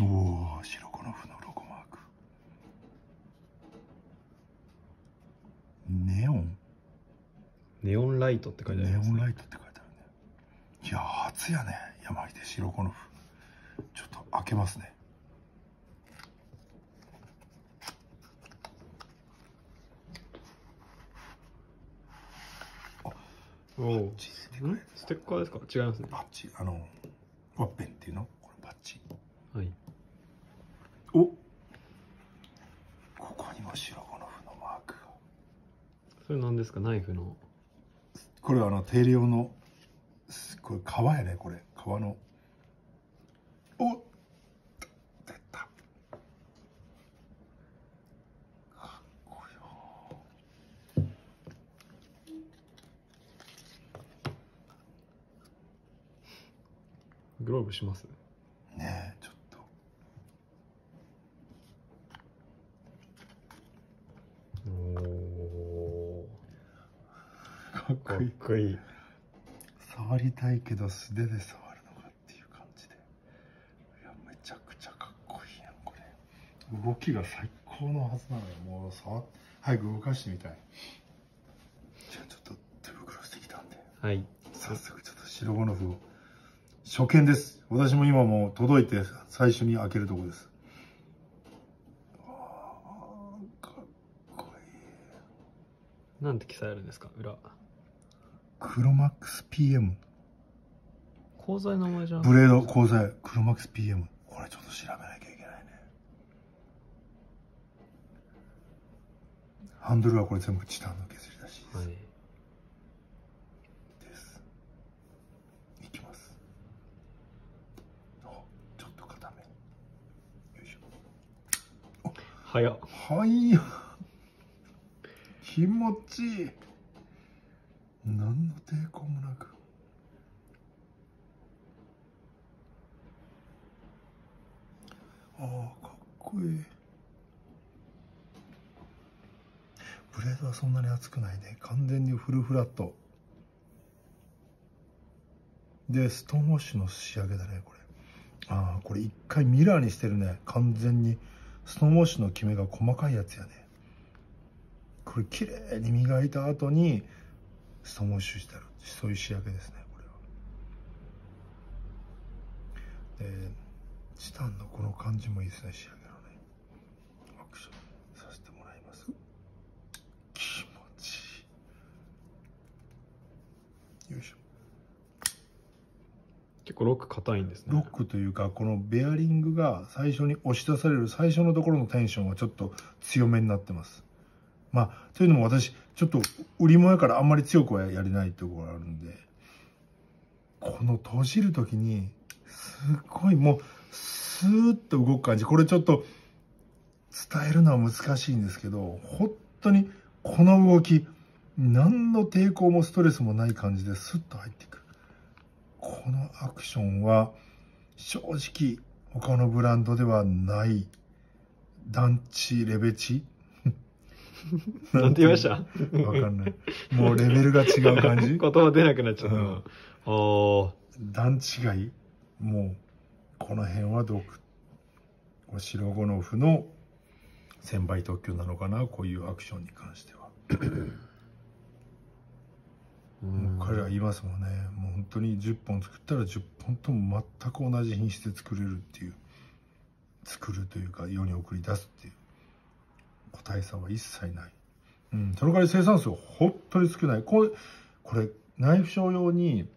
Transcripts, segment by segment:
おお白子の符のロゴマーク。ネオン？ネオンライトって書いてあります、ネオンライトって書いてあるね。いや初やね。山秀白子の符ちょっと開けますね。おおステッカーですか？違いますね。バッチ。あのワッペンっていうの？これバッチ。はいおここにも白子の符のマークがそれ何ですか？ナイフの。これはあの定量のすこれ革やねこれ。革の。お出た。かっこよ。グローブしますねえちょっとおおかっかっこいい。触りたいけど素手で触るのかっていう感じで。いやめちゃくちゃかっこいいなこれ。動きが最高のはずなのよ。もう触っ早く動かしてみたい。じゃあちょっと手袋してきたんで。はい。早速ちょっと白ゴノフを。初見です。私も今もう届いて最初に開けるとこです。あーかっこいい。なんて記載あるんですか？裏クロマックス PM 鋼材の名前じゃん。ブレード鋼材クロマックス PM これちょっと調べなきゃいけないね。ハンドルはこれ全部チタンの削り出しです、はい。です。いきます。おちょっと固め。よいしょ。早っ。はいよ気持ちいい何の抵抗もなくああかっこいいブレードはそんなに厚くないね。完全にフルフラット。でストーンウォッシュの仕上げだねこれ。ああこれ一回ミラーにしてるね。完全にストーンウォッシュのキメが細かいやつやね。これ綺麗に磨いた後にストーンウォッシュしてる。そういう仕上げですねこれは。でチタンのこの感じもいいですね仕上げのねアクションさせてもらいます気持ちいいよいしょ。結構ロック硬いんですね。ロックというかこのベアリングが最初に押し出される最初のところのテンションはちょっと強めになってます。まあというのも私ちょっと売り物やからあんまり強くはやれないところがあるんでこの閉じる時にすごいもうスーッと動く感じ。これちょっと伝えるのは難しいんですけど本当にこの動き何の抵抗もストレスもない感じでスッと入っていくこのアクションは正直他のブランドではない。団地レベチ？なんて言いました？わかんない。もうレベルが違う感じ？言葉出なくなっちゃった、うん。段違いもうこの辺は毒。これ白ゴノフの1000倍特許なのかな？こういうアクションに関してはもう彼ら言いますもんね。もう本当に10本作ったら10本とも全く同じ品質で作れるっていう。作るというか世に送り出すっていう。個体差は一切ない、うん、その代わり生産数は本当に少ない。これこれナイフショー用に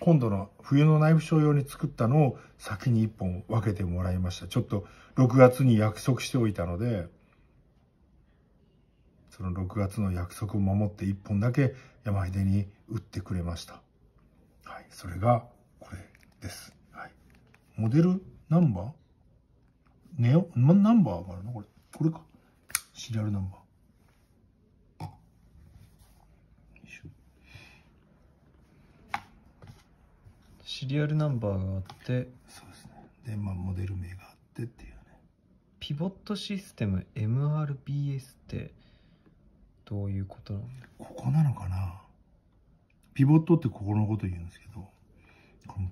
今度の冬のナイフショー用に作ったのを先に1本分けてもらいました。ちょっと6月に約束しておいたのでその6月の約束を守って1本だけ山秀に売ってくれました。はい、それがこれです。はい。モデルナンバー？ネオ、ま、ナンバーがあるの？これ。これか？シリアルナンバー。シリアルナンバーがあってそうですね。で、まあ、モデル名があってっていうね。ピボットシステム MRBS ってどういうことなんだここなのかな？ピボットってここのこと言うんですけど、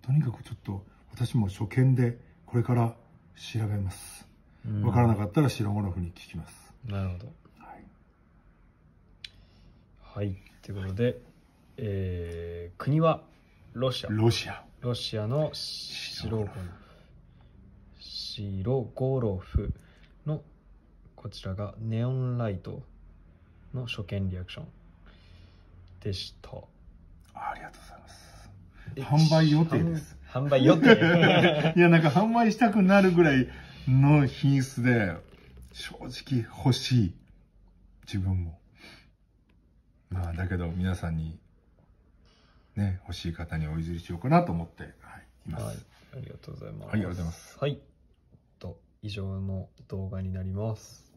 とにかくちょっと私も初見でこれから調べます。うんわからなかったら白ゴルフに聞きます。なるほど。はい。はい。ということで、えー国はロシア。ロシア。ロシアの白ゴルフ。白ゴロフのこちらがネオンライトの初見リアクションでした。ありがとうございます。え販売予定です。販売予定？いや、なんか販売したくなるぐらいの品質で、正直欲しい。自分も。まあ、だけど皆さんに、ね、欲しい方にお譲りしようかなと思って、はい、います。はい、ありがとうございます。はいありがとうございます。はい。と、以上の動画になります。